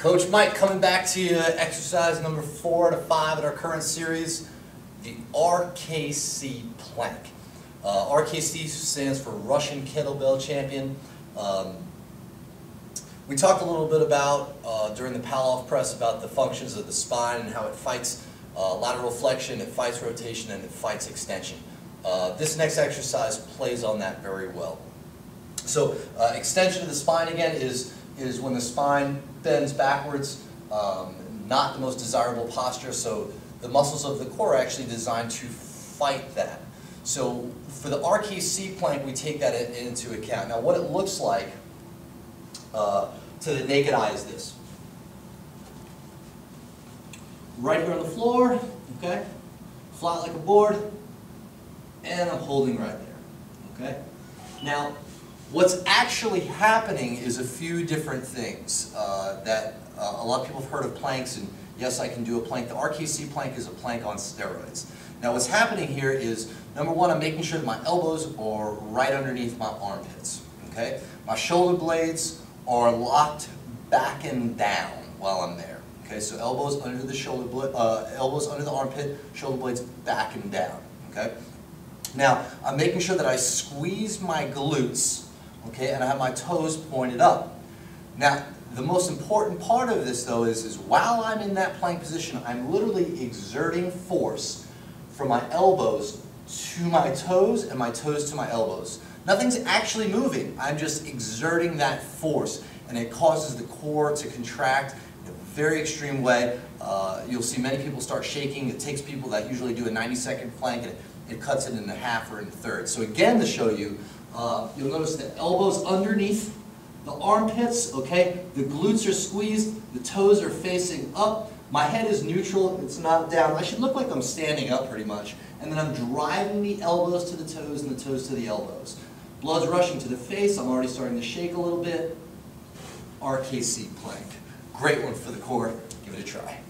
Coach Mike coming back to you, exercise number four to five in our current series, the RKC plank. Uh, RKC stands for Russian Kettlebell Champion. Um, we talked a little bit about, uh, during the Palloff press, about the functions of the spine and how it fights uh, lateral flexion, it fights rotation, and it fights extension. Uh, this next exercise plays on that very well. So uh, extension of the spine again is, is when the spine bends backwards, um, not the most desirable posture, so the muscles of the core are actually designed to fight that. So for the RKC plank, we take that in, into account. Now what it looks like uh, to the naked eye is this. Right here on the floor, okay, flat like a board, and I'm holding right there, okay? Now, what's actually happening is a few different things uh, that uh, a lot of people have heard of planks, and yes, I can do a plank. The RKC plank is a plank on steroids. Now, what's happening here is, number one, I'm making sure that my elbows are right underneath my armpits, okay? My shoulder blades are locked back and down while I'm there. Okay, so elbows under the shoulder, uh, elbows under the armpit, shoulder blades back and down. Okay. Now I'm making sure that I squeeze my glutes. Okay, and I have my toes pointed up. Now the most important part of this though is, is while I'm in that plank position, I'm literally exerting force from my elbows to my toes and my toes to my elbows. Nothing's actually moving. I'm just exerting that force and it causes the core to contract in a very extreme way. Uh, you'll see many people start shaking. It takes people that usually do a 90 second plank and it, it cuts it in a half or in a third. So again to show you, uh, you'll notice the elbows underneath the armpits, okay? The glutes are squeezed, the toes are facing up. My head is neutral, it's not down. I should look like I'm standing up pretty much. And then I'm driving the elbows to the toes and the toes to the elbows. Blood's rushing to the face, I'm already starting to shake a little bit. RKC plank. Great one for the core. Give it a try.